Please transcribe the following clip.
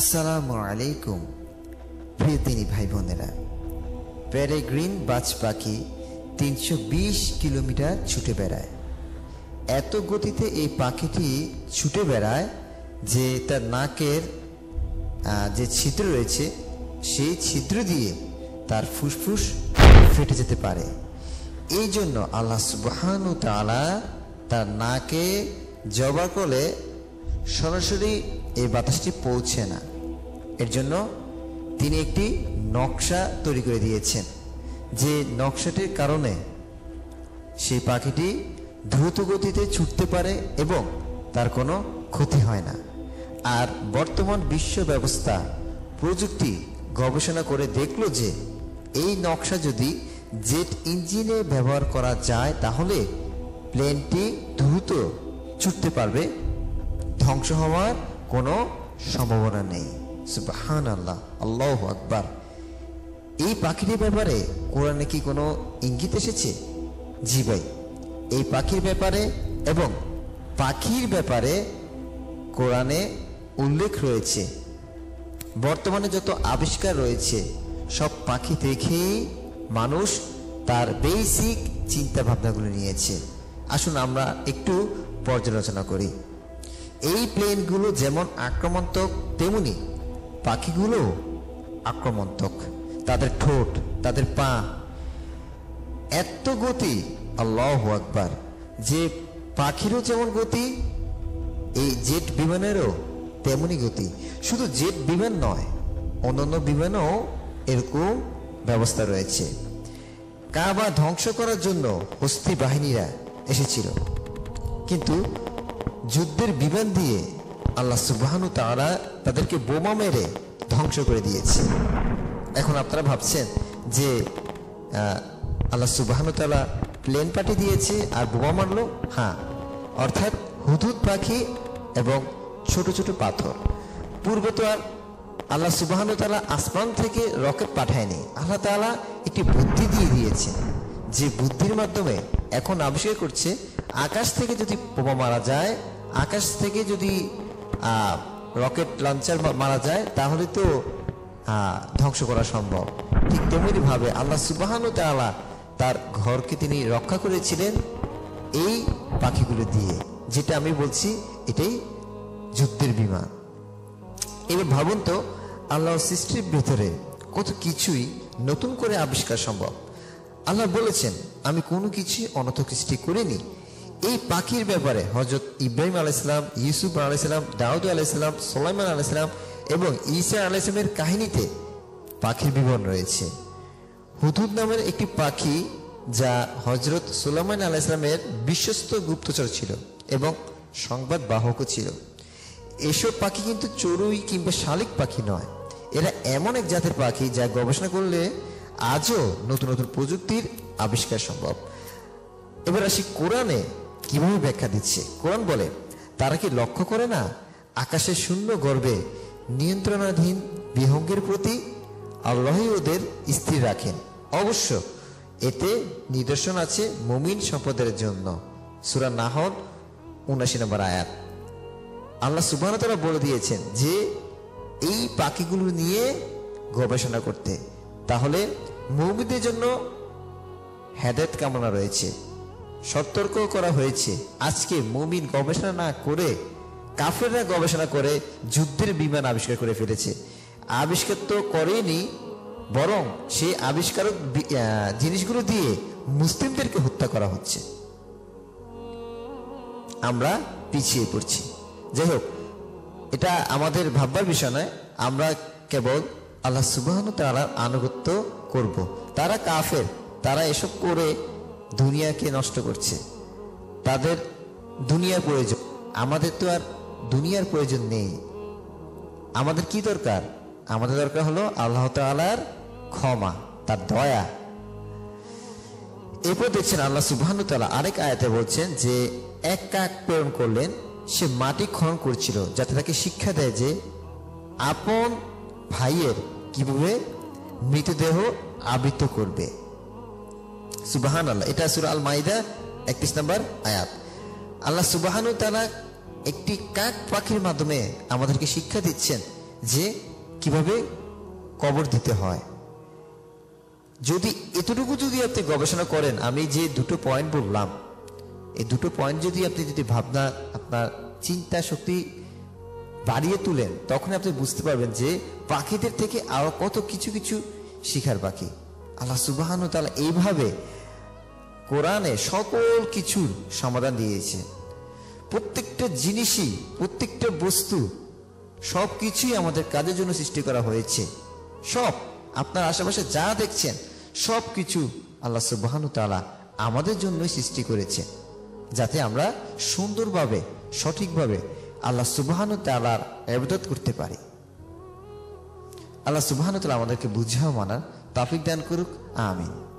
আসসালামু আলাইকুম, প্রিয় তিনি ভাই বোনেরা প্যারেগ্রিন বাজ পাখি তিনশো বিশ কিলোমিটার ছুটে বেড়ায়। এত গতিতে এই পাখিটি ছুটে বেড়ায় যে তার নাকের যে ছিদ্র রয়েছে, সেই ছিদ্র দিয়ে তার ফুসফুস ফেটে যেতে পারে। এই জন্য আল্লাহ সুবহানু তাআলা তার নাকে জবা করলে সরাসরি এই বাতাসটি পৌঁছে না। এর জন্য তিনি একটি নকশা তৈরি করে দিয়েছেন। যে নকশাটির কারণে সেই পাখিটি দ্রুত গতিতে ছুটতে পারে এবং তার কোনো ক্ষতি হয় না। আর বর্তমান বিশ্ব ব্যবস্থা প্রযুক্তি গবেষণা করে দেখল যে এই নকশা যদি জেট ইঞ্জিনে ব্যবহার করা যায়, তাহলে প্লেনটি দ্রুত ছুটতে পারবে। ধ্বংস হওয়ার কোনো সম্ভাবনা নেই। সুবাহান আল্লাহ আল্লাহ আকবার। এই পাখিটির ব্যাপারে কোরআনে কি কোনো ইঙ্গিত এসেছে? জি ভাই, এই পাখির ব্যাপারে এবং পাখির ব্যাপারে কোরআনে উল্লেখ রয়েছে। বর্তমানে যত আবিষ্কার রয়েছে, সব পাখি দেখেই মানুষ তার বেসিক চিন্তা ভাবনাগুলো নিয়েছে। আসুন আমরা একটু পর্যালোচনা করি। এই প্লেনগুলো যেমন আক্রমণাত্মক তেমনি পাখিগুলো আক্রমণাত্মক তাদের ঠোঁট, তাদের পা। এত গতি, আল্লাহ আকবার। যে পাখিরও যেমন গতি, এই জেট বিমানেরও তেমনই গতি। শুধু জেট বিমান নয়, অন্যান্য বিমানও এরকম ব্যবস্থা রয়েছে। কাবা ধ্বংস করার জন্য হস্তি বাহিনীরা এসেছিল। কিন্তু যুদ্ধের বিমান দিয়ে আল্লাহ সুবাহানু তারা তাদেরকে বোমা মেরে ধ্বংস করে দিয়েছে। এখন আপনারা ভাবছেন যে আল্লাহ সুবাহানু তালা প্লেন পাঠিয়ে দিয়েছে আর বোমা মারলো? হ্যাঁ। অর্থাৎ হুদুদ পাখি এবং ছোট ছোট পাথর। পূর্বে তো আর আল্লাহ সুবাহানু তালা আসমান থেকে রকেট পাঠায়নি। আল্লাহ তালা একটি বুদ্ধি দিয়ে দিয়েছে যে বুদ্ধির মাধ্যমে এখন আবিষ্কার করছে আকাশ থেকে যদি বোমা মারা যায়, আকাশ থেকে যদি রকেট লঞ্চার মারা যায়, তাহলে তো ধ্বংস করা সম্ভব। ঠিক তেমনি ভাবে আল্লাহ সুবাহানু তাআলা তার ঘরকে তিনি রক্ষা করেছিলেন এই পাখিগুলো দিয়ে, যেটা আমি বলছি এটাই যুদ্ধের বিমান। এবার ভাবুন তো আল্লাহ সৃষ্টির ভেতরে কত কিছুই নতুন করে আবিষ্কার সম্ভব। আল্লাহ বলেছেন, আমি কোনো কিছু অনথ সৃষ্টি করিনি এই পাখির ব্যাপারে হজরত ইব্রাহিম আলাইসালাম ইউসুফ আলাইসালাম দাউদ আলাইসালাম সোলাইমান আলাইসালাম এবং ঈসা আলাইসলামের কাহিনীতে পাখির বিবরণ রয়েছে। হুদুদ নামের একটি পাখি যা হজরত সুলাইমান আলাইসলামের বিশ্বস্ত গুপ্তচর ছিল এবং সংবাদ বাহকও ছিল। এসব পাখি কিন্তু চড়ুই কিংবা শালিক পাখি নয়। এরা এমন এক জাতের পাখি যা গবেষণা করলে আজও নতুন নতুন প্রযুক্তির আবিষ্কার সম্ভব। এবার আসি কোরআনে কীভাবে ব্যাখ্যা দিচ্ছে? কোরআন বলে, তারা কি লক্ষ্য করে না আকাশের শূন্য গর্বে নিয়ন্ত্রণাধীন বিহঙ্গের প্রতি আল্লাহই ওদের স্থির রাখেন? অবশ্য এতে নিদর্শন আছে মুমিন সম্পদের জন্য। সুরা নাহল উনাশি নম্বর আয়াত। আল্লাহ সুবাহ তারা বলে দিয়েছেন যে, এই পাখিগুলো নিয়ে গবেষণা করতে। তাহলে মুমিদের জন্য হেদায়ত কামনা রয়েছে। সতর্ক করা হয়েছে। আজকে মুমিন গবেষণা না করে কাফেররা গবেষণা করে যুদ্ধের বিমান আবিষ্কার করে ফেলেছে। আবিষ্কার তো করেনি বরং সেই আহ, জিনিসগুলো দিয়ে মুসলিমদেরকে হত্যা করা হচ্ছে। আমরা পিছিয়ে পড়ছি। যাই হোক এটা আমাদের ভাববার বিষয় নয়। আমরা কেবল আল্লাহ সুবাহন তালার আনুগত্য করব। তারা কাফের তারা এসব করে দুনিয়াকে নষ্ট করছে। তাদের দুনিয়ার প্রয়োজন। আমাদের তো আর দুনিয়ার প্রয়োজন নেই। আমাদের কি দরকার? আমাদের দরকার হলো আল্লাহ তালার ক্ষমা, তার দয়া। এরপর দেখছেন আল্লাহ সুবহানু তাআলা আরেক আয়াতে বলছেন যে, এক কাক প্রেরণ করলেন, সে মাটি খনন করছিল, যাতে তাকে শিক্ষা দেয় যে, আপন ভাইয়ের কীভাবে মৃতদেহ আবৃত করবে। সুবাহান আল্লাহ এটা সুরা আল মাইদা একত্রিশ নম্বর আয়াত। আল্লাহ সুবাহানু তাআলা একটি কাক পাখির মাধ্যমে আমাদেরকে শিক্ষা দিচ্ছেন যে কীভাবে কবর দিতে হয়। যদি এতটুকু যদি আপনি গবেষণা করেন, আমি যে দুটো পয়েন্ট বললাম, এই দুটো পয়েন্ট যদি আপনি যদি ভাবনা, আপনার চিন্তা শক্তি বাড়িয়ে তুলেন, তখন আপনি বুঝতে পারবেন যে পাখিদের থেকে আরও কত কিছু কিছু শিখার বাকি। আল্লাহ সুবাহান তালা এইভাবে কোরআনে সকল কিছুর সমাধান দিয়েছে। প্রত্যেকটা জিনিসই, প্রত্যেকটা বস্তু সব কিছুই আমাদের কাজের জন্য সৃষ্টি করা হয়েছে। সব আপনার আশেপাশে যা দেখছেন সব কিছু আল্লাহ সুবাহানু তালা আমাদের জন্যই সৃষ্টি করেছে। যাতে আমরা সুন্দরভাবে, সঠিকভাবে আল্লাহ সুবাহানু তালার আবেদত করতে পারি। আল্লাহ সুবাহানু তালা আমাদেরকে বুঝাও মানার তাফিক দান করুক আমিন।